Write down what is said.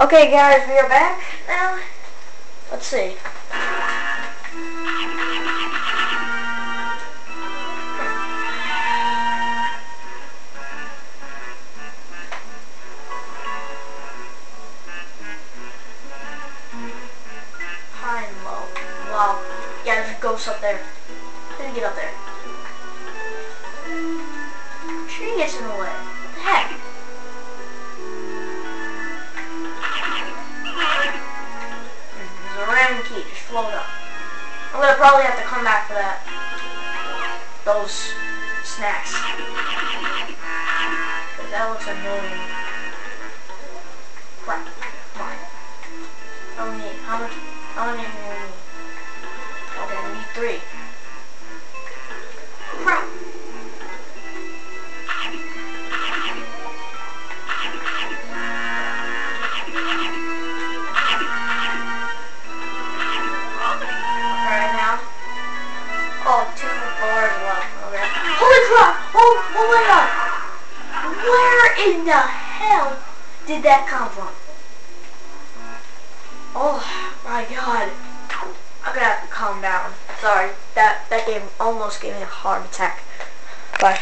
Okay guys, we are back now. Let's see. High and low. Wow. Yeah, there's a ghost up there. How did he get up there? Tree gets in the way. What the heck? Float up. I'm gonna probably have to come back for that. Those snacks. 'Cause that looks annoying. Crap. Come on. How many, how much, how many do we need? Okay, we need three. In the hell did that come from? Oh my god. I'm gonna have to calm down. Sorry, that, that game almost gave me a heart attack. Bye.